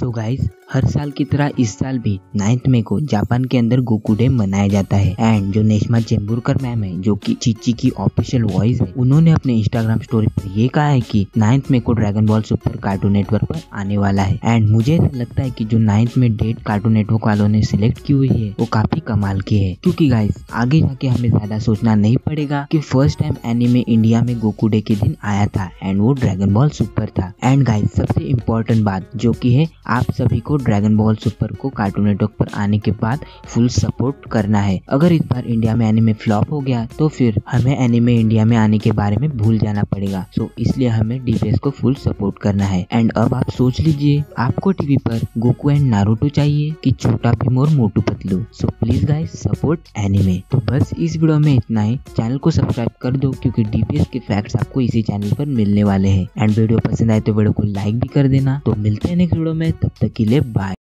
सो so guys हर साल की तरह इस साल भी नाइन्थ मे को जापान के अंदर गोकू डे मनाया जाता है। एंड जो नेशमा चेम्बुरकर मैम है, जो कि चीची की ऑफिशियल वॉइस है, उन्होंने अपने इंस्टाग्राम स्टोरी पर ये कहा है कि नाइन्थ मे को dragon ball super cartoon network पर आने वाला है। एंड मुझे ऐसा लगता है कि जो नाइन्थ में डेट कार्टून नेटवर्क वालों ने सिलेक्ट की हुई है, वो काफ़ी कमाल की है। क्यूँकी गाइस आगे जाके हमें ज़्यादा सोचना नहीं पड़ेगा की फ़र्स्ट टाइम एनिमे इंडिया में गोकू डे के दिन आया था एंड वो ड्रैगन बॉल सुपर था। एंड गाइस सबसे इम्पोर्टेंट बात जो की है आप सभी को ड्रैगन बॉल सुपर को कार्टून नेटवर्क पर आने के बाद फुल सपोर्ट करना है। अगर इस बार इंडिया में एनिमे फ्लॉप हो गया तो फिर हमें एनिमे इंडिया में आने के बारे में भूल जाना पड़ेगा। सो इसलिए हमें डीपीएस को फुल सपोर्ट करना है। एंड अब आप सोच लीजिए, आपको टीवी पर गोकू एंड नारुतो चाहिए कि छोटा भीम और Motu Patlu. So please guys support anime तो बस इस वीडियो में इतना ही। चैनल को सब्सक्राइब कर दो, क्योंकि डीपीएस के फैक्ट्स आपको इसी चैनल पर मिलने वाले हैं। एंड वीडियो पसंद आए तो वीडियो को लाइक भी कर देना। तो मिलते हैं नेक्स्ट वीडियो में। तब तक के लिए बाय